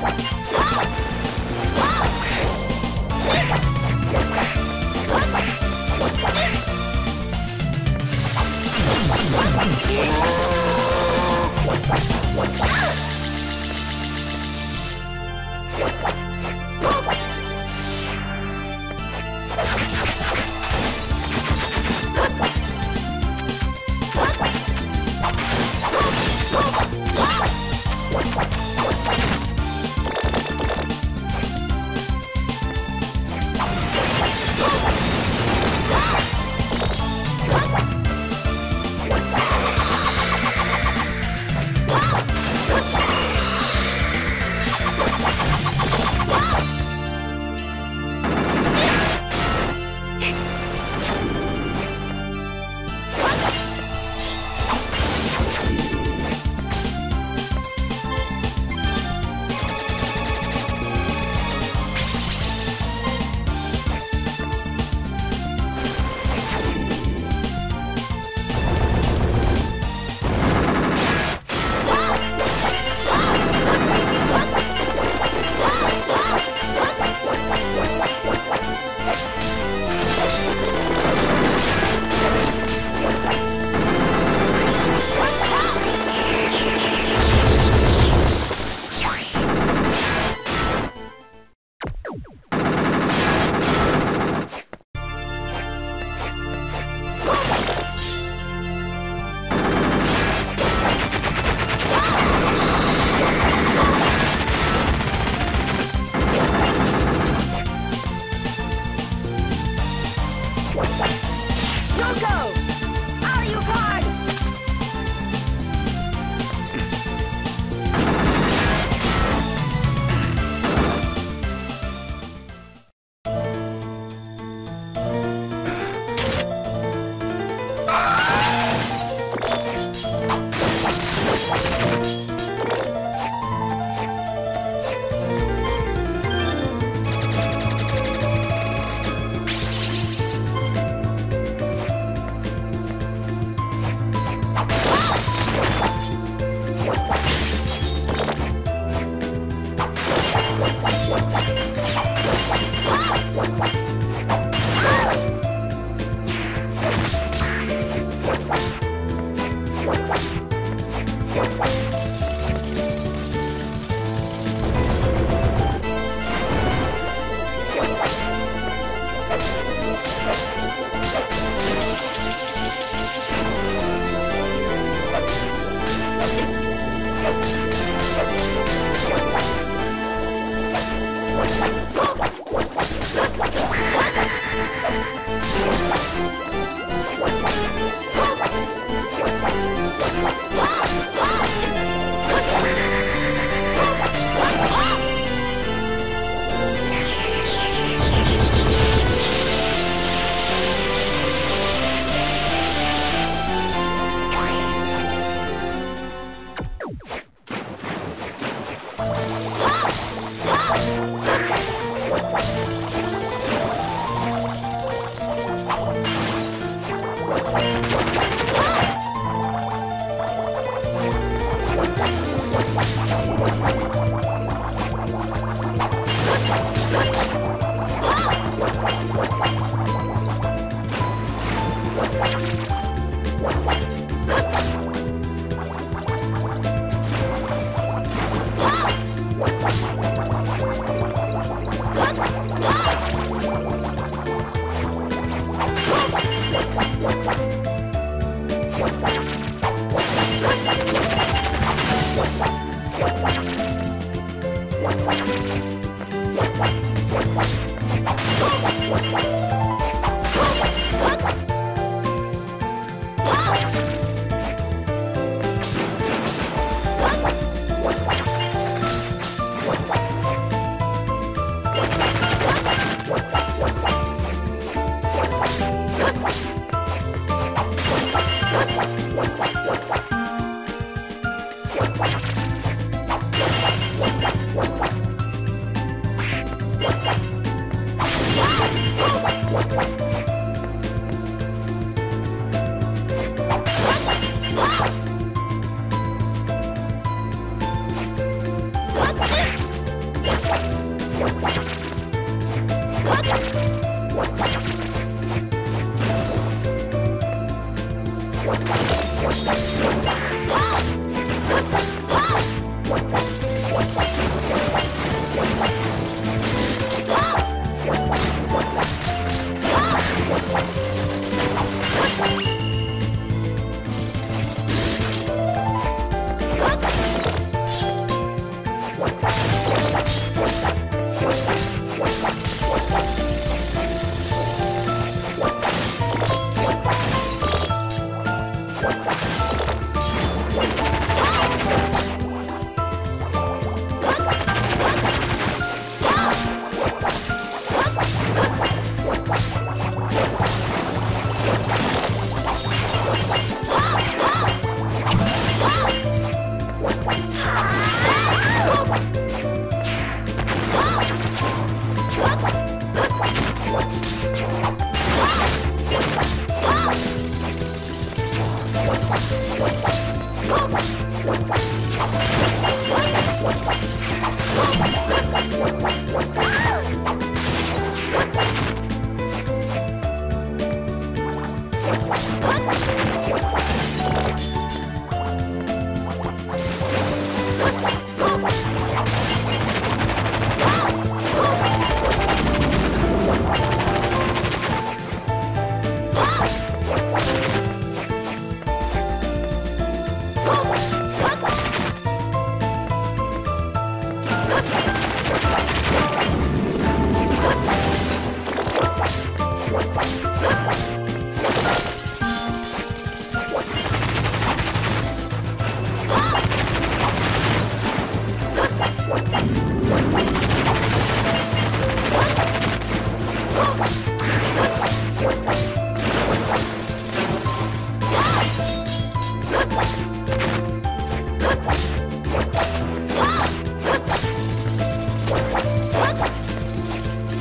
Bye.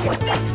you